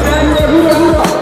Grande, duro, duro.